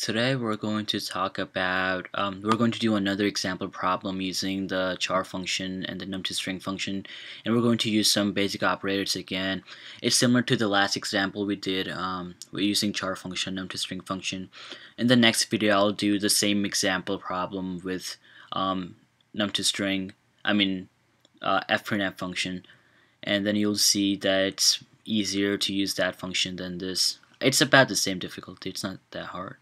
Today we're going to talk about, um, we're going to do another example problem using the char function and the num2string function and we're going to use some basic operators again. It's similar to the last example we did um, we're using char function, num2string function. In the next video I'll do the same example problem with um, num2string, I mean uh, fprintf function and then you'll see that it's easier to use that function than this. It's about the same difficulty, it's not that hard.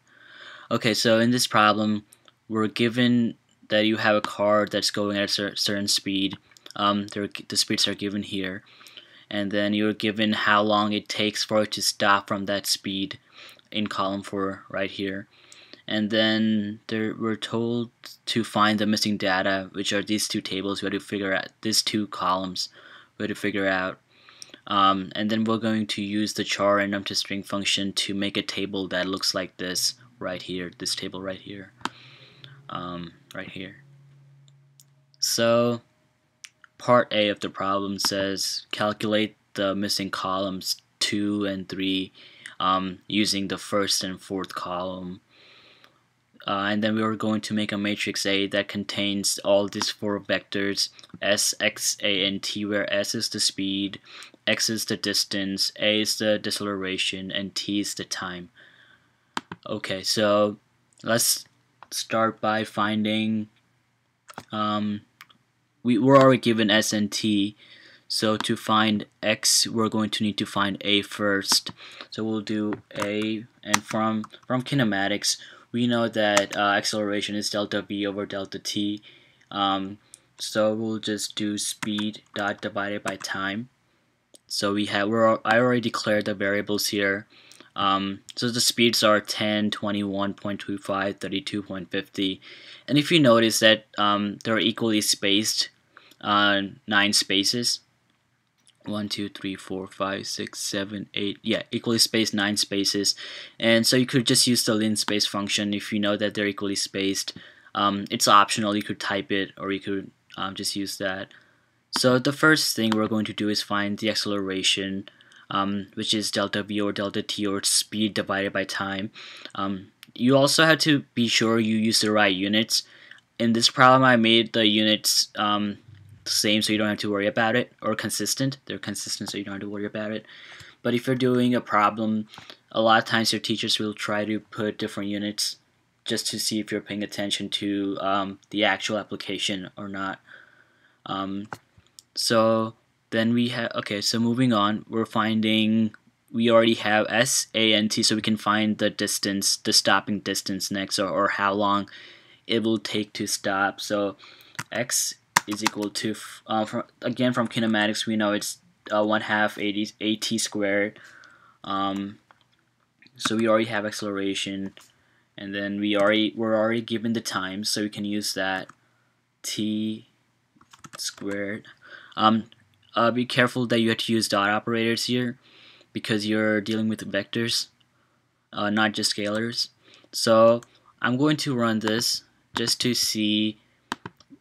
Okay, so in this problem, we're given that you have a car that's going at a certain speed. Um, the speeds are given here. And then you're given how long it takes for it to stop from that speed in column 4 right here. And then there, we're told to find the missing data, which are these two tables. We have to figure out these two columns. We have to figure out. Um, and then we're going to use the char and num2string function to make a table that looks like this right here, this table right here, um, right here. So part A of the problem says calculate the missing columns 2 and 3 um, using the first and fourth column. Uh, and then we are going to make a matrix A that contains all these four vectors S, X, A, and T where S is the speed, X is the distance, A is the deceleration, and T is the time. Okay, so let's start by finding um, we, we're already given S and T. So to find X we're going to need to find A first. So we'll do A and from from kinematics we know that uh, acceleration is delta V over delta T. Um, so we'll just do speed dot divided by time. So we have we're I already declared the variables here um, so the speeds are 10, 21.25, 32.50. And if you notice that um, they're equally spaced, uh, nine spaces. One, two, three, four, five, six, seven, eight. Yeah, equally spaced nine spaces. And so you could just use the linspace function if you know that they're equally spaced. Um, it's optional. You could type it or you could um, just use that. So the first thing we're going to do is find the acceleration um, which is delta v or delta t or speed divided by time. Um, you also have to be sure you use the right units. In this problem I made the units um, same so you don't have to worry about it or consistent. They're consistent so you don't have to worry about it. But if you're doing a problem, a lot of times your teachers will try to put different units just to see if you're paying attention to um, the actual application or not. Um, so then we have, okay, so moving on, we're finding, we already have S, A, and T, so we can find the distance, the stopping distance next, or, or how long it will take to stop. So X is equal to, uh, from, again from kinematics, we know it's uh, 1 half AT squared. Um, so we already have acceleration, and then we already, we're already given the time, so we can use that T squared. Um, uh, be careful that you have to use dot operators here because you're dealing with vectors, uh, not just scalars. So I'm going to run this just to see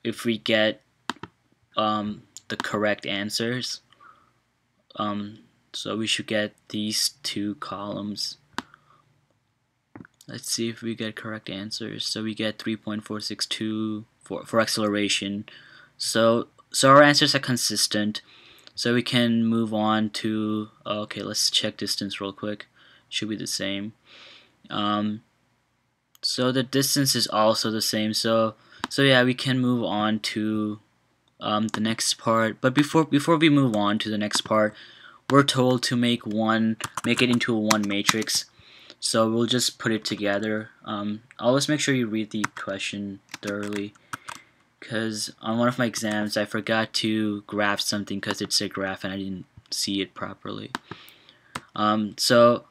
if we get um, the correct answers. Um, so we should get these two columns. Let's see if we get correct answers. So we get 3.462 for, for acceleration. So, so our answers are consistent. So we can move on to, okay, let's check distance real quick. Should be the same. Um, so the distance is also the same. So, so yeah, we can move on to um, the next part. But before before we move on to the next part, we're told to make one, make it into a one matrix. So we'll just put it together. Um, always make sure you read the question thoroughly because on one of my exams I forgot to graph something because it's a graph and I didn't see it properly. Um, so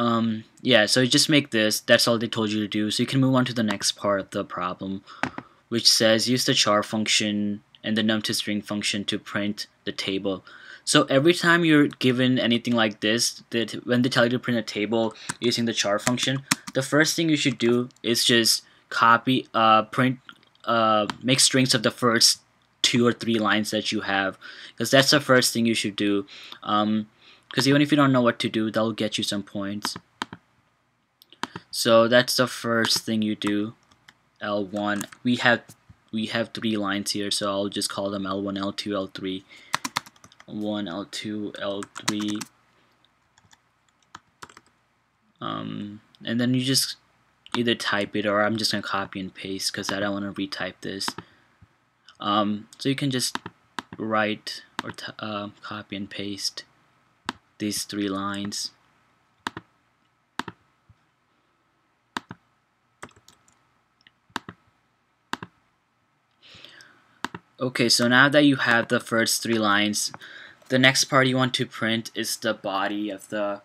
um, yeah, so you just make this. That's all they told you to do. So you can move on to the next part of the problem, which says use the char function and the num2string function to print the table. So every time you're given anything like this, that when they tell you to print a table using the char function, the first thing you should do is just copy, uh, print uh, make strings of the first two or three lines that you have because that's the first thing you should do um because um, even if you don't know what to do that'll get you some points So that's the first thing you do. L1. We have we have three lines here, so I'll just call them L1, L2, L3. 1, L2, L3. Um, and then you just either type it or I'm just going to copy and paste because I don't want to retype this. Um, so you can just write or uh, copy and paste these three lines. Okay, so now that you have the first three lines, the next part you want to print is the body of the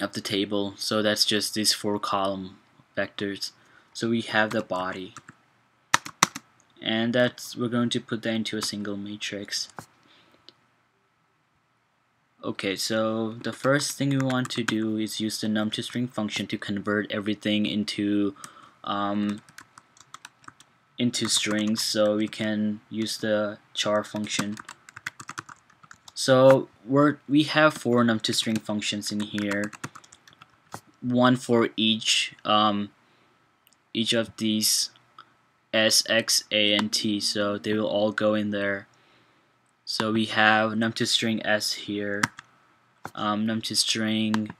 of the table. So that's just these four column vectors. So we have the body. And that's we're going to put that into a single matrix. Okay, so the first thing we want to do is use the num2string function to convert everything into um, into strings so we can use the char function so we're we have four num2string functions in here. One for each um, each of these s x a and t. So they will all go in there. So we have num2string s here. Um, num2string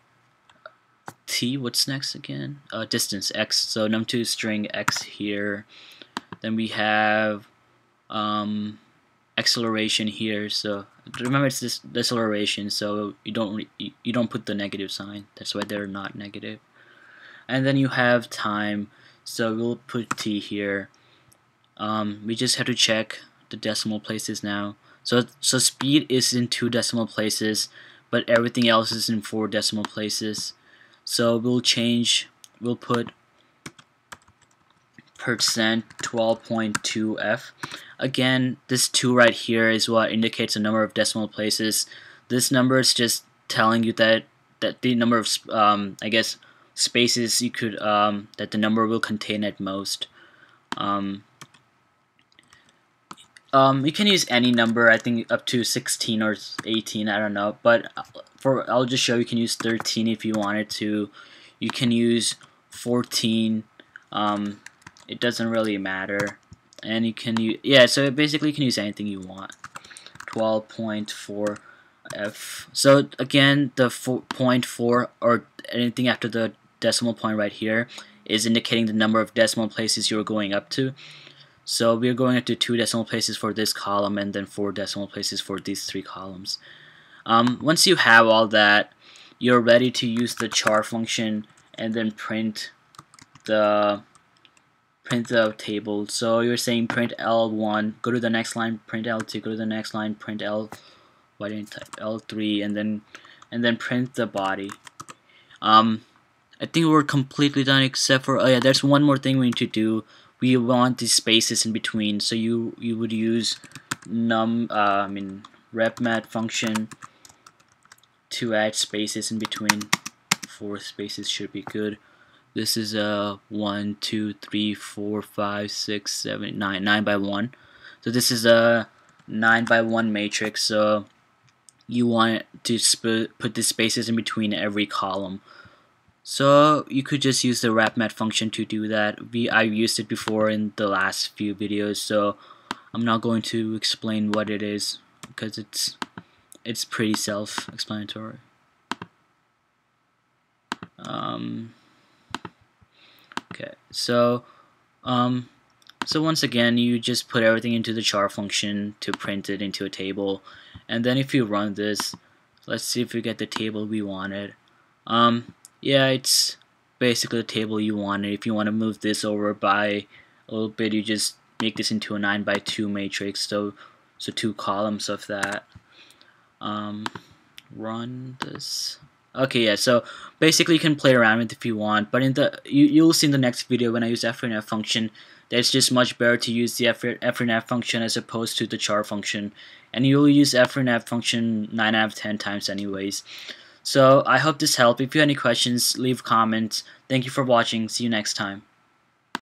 t what's next again? Uh, distance x. So num2string x here. Then we have um, acceleration here. So remember it's this deceleration, so you don't you don't put the negative sign. That's why they're not negative. And then you have time. So we'll put t here. Um, we just have to check the decimal places now. So so speed is in two decimal places, but everything else is in four decimal places. So we'll change. We'll put percent 12.2f. Again, this 2 right here is what indicates the number of decimal places. This number is just telling you that that the number of um, I guess spaces you could um, that the number will contain at most. Um, um, you can use any number, I think up to 16 or 18, I don't know. But for I'll just show you can use 13 if you wanted to. You can use 14. Um, it doesn't really matter and you can use yeah so basically you can use anything you want. 12.4 f. So again the 4.4 or anything after the decimal point right here is indicating the number of decimal places you're going up to. So we're going up to two decimal places for this column and then four decimal places for these three columns. Um, once you have all that you're ready to use the char function and then print the print the table. So you're saying print L1, go to the next line, print L2, go to the next line, print L, why didn't type L3, and then and then print the body. Um, I think we're completely done except for oh yeah, there's one more thing we need to do. We want the spaces in between, so you you would use num uh, I mean repmat function to add spaces in between. Four spaces should be good. This is a 1, 2, 3, 4, 5, 6, 7, 9, 9 by 1. So this is a 9 by 1 matrix. So you want to put the spaces in between every column. So you could just use the repmat function to do that. We I've used it before in the last few videos, so I'm not going to explain what it is because it's it's pretty self-explanatory. Um, Okay, so um, so once again, you just put everything into the char function to print it into a table, and then if you run this, let's see if we get the table we wanted. Um, yeah, it's basically the table you wanted. If you want to move this over by a little bit, you just make this into a 9 by 2 matrix, so so two columns of that. Um, run this. Okay, yeah, so basically you can play around with it if you want, but in the you, you'll see in the next video when I use fprintf function that it's just much better to use the fprintf function as opposed to the char function, and you'll use fprintf function 9 out of 10 times anyways. So I hope this helped. If you have any questions, leave comments. Thank you for watching. See you next time.